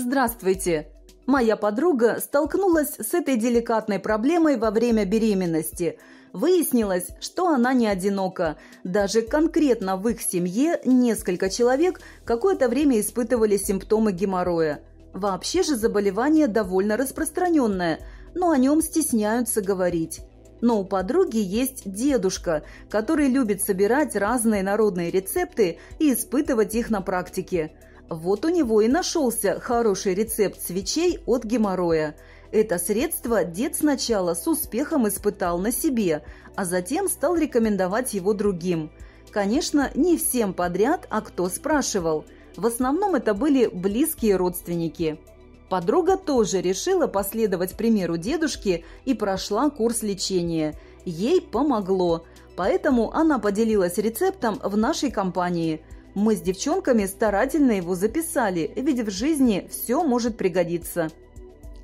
Здравствуйте! Моя подруга столкнулась с этой деликатной проблемой во время беременности. Выяснилось, что она не одинока. Даже конкретно в их семье несколько человек какое-то время испытывали симптомы геморроя. Вообще же заболевание довольно распространенное, но о нем стесняются говорить. Но у подруги есть дедушка, который любит собирать разные народные рецепты и испытывать их на практике – вот у него и нашелся хороший рецепт свечей от геморроя. Это средство дед сначала с успехом испытал на себе, а затем стал рекомендовать его другим. Конечно, не всем подряд, а кто спрашивал. В основном это были близкие родственники. Подруга тоже решила последовать примеру дедушки и прошла курс лечения. Ей помогло, поэтому она поделилась рецептом в нашей компании – мы с девчонками старательно его записали, ведь в жизни все может пригодиться.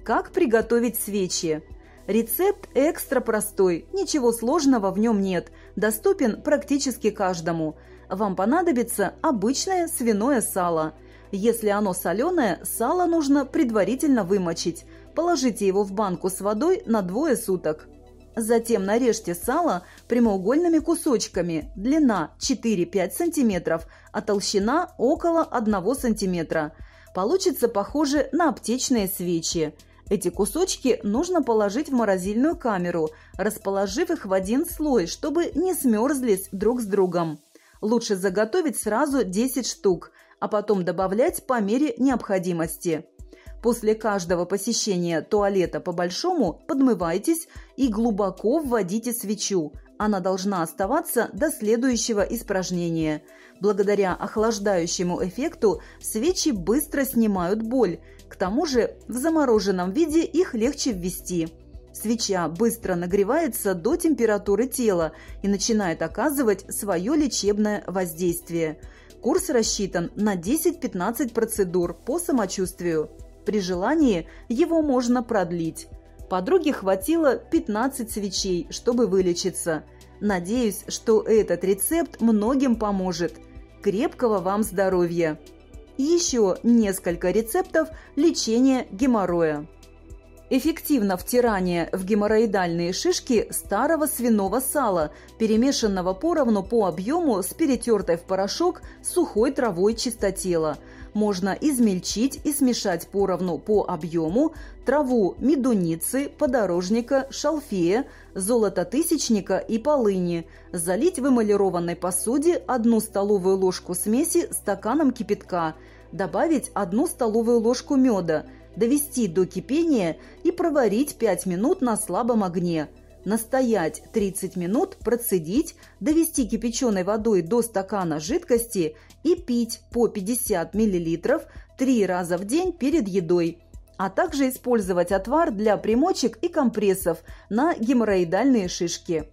Как приготовить свечи? Рецепт экстра простой, ничего сложного в нем нет, доступен практически каждому. Вам понадобится обычное свиное сало. Если оно соленое, сало нужно предварительно вымочить. Положите его в банку с водой на двое суток. Затем нарежьте сало прямоугольными кусочками, длина 4-5 см, а толщина около 1 см. Получится похоже на аптечные свечи. Эти кусочки нужно положить в морозильную камеру, расположив их в один слой, чтобы не смерзлись друг с другом. Лучше заготовить сразу 10 штук, а потом добавлять по мере необходимости. После каждого посещения туалета по-большому подмывайтесь и глубоко вводите свечу. Она должна оставаться до следующего испражнения. Благодаря охлаждающему эффекту свечи быстро снимают боль. К тому же в замороженном виде их легче ввести. Свеча быстро нагревается до температуры тела и начинает оказывать свое лечебное воздействие. Курс рассчитан на 10-15 процедур по самочувствию. При желании его можно продлить. Подруге хватило 15 свечей, чтобы вылечиться. Надеюсь, что этот рецепт многим поможет. Крепкого вам здоровья! Еще несколько рецептов лечения геморроя. Эффективно втирание в геморроидальные шишки старого свиного сала, перемешанного поровну по объему с перетертой в порошок сухой травой чистотела – можно измельчить и смешать поровну по объему траву медуницы, подорожника, шалфея, золототысячника и полыни, залить в эмалированной посуде одну столовую ложку смеси стаканом кипятка, добавить одну столовую ложку меда, довести до кипения и проварить 5 минут на слабом огне – настоять 30 минут, процедить, довести кипяченой водой до стакана жидкости и пить по 50 мл три раза в день перед едой, а также использовать отвар для примочек и компрессов на геморроидальные шишки.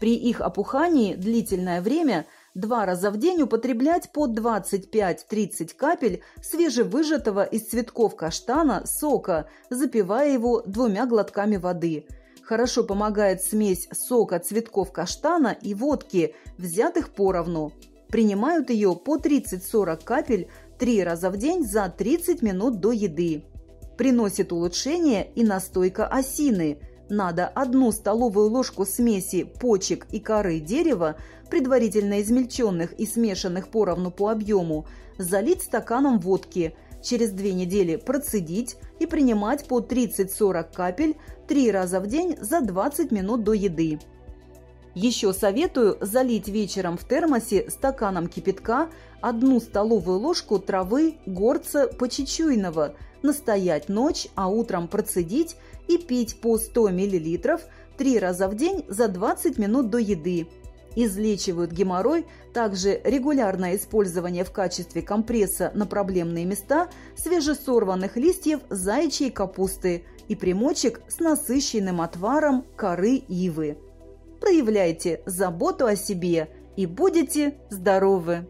При их опухании длительное время два раза в день употреблять по 25-30 капель свежевыжатого из цветков каштана сока, запивая его двумя глотками воды – Хорошо помогает смесь сока цветков каштана и водки, взятых поровну. Принимают ее по 30-40 капель три раза в день за 30 минут до еды. Приносит улучшение и настойка осины. Надо одну столовую ложку смеси почек и коры дерева, предварительно измельченных и смешанных поровну по объему, залить стаканом водки – через две недели процедить и принимать по 30-40 капель три раза в день за 20 минут до еды. Еще советую залить вечером в термосе стаканом кипятка одну столовую ложку травы горца почечуйного, настоять ночь, а утром процедить и пить по 100 мл три раза в день за 20 минут до еды излечивают геморрой, также регулярное использование в качестве компресса на проблемные места свежесорванных листьев заячьей капусты и примочек с насыщенным отваром коры ивы. Проявляйте заботу о себе и будете здоровы!